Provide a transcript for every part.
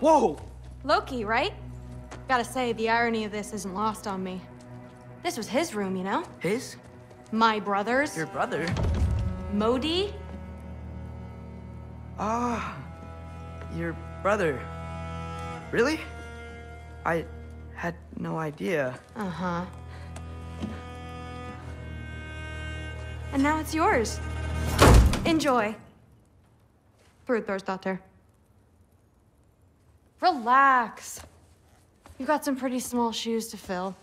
Whoa! Loki, right? Gotta say, the irony of this isn't lost on me. This was his room, you know? His? My brother's. Your brother? Modi? Ah, your brother. Really? I had no idea. Uh-huh. And now it's yours. Enjoy. Brudthor's Relax. You've got some pretty small shoes to fill.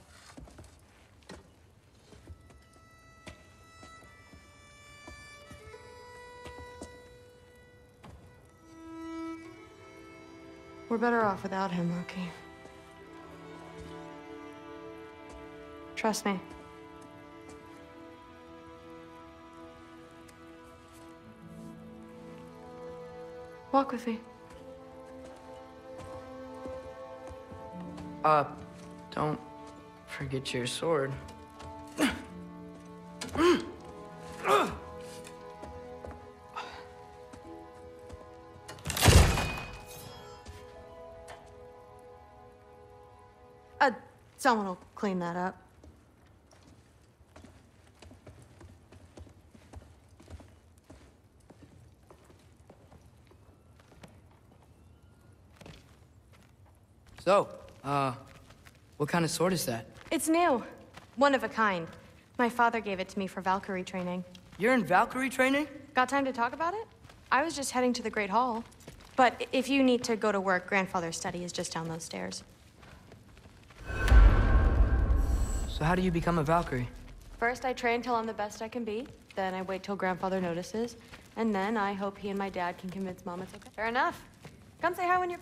We're better off without him, Loki. Trust me. Walk with me. Uh, don't forget your sword. Uh, someone will clean that up. So, uh, what kind of sword is that? It's new. One of a kind. My father gave it to me for Valkyrie training. You're in Valkyrie training? Got time to talk about it? I was just heading to the Great Hall. But if you need to go to work, grandfather's study is just down those stairs. So how do you become a Valkyrie? First, I train till I'm the best I can be. Then I wait till grandfather notices. And then I hope he and my dad can convince mom it's okay. Fair enough. Come say hi when you're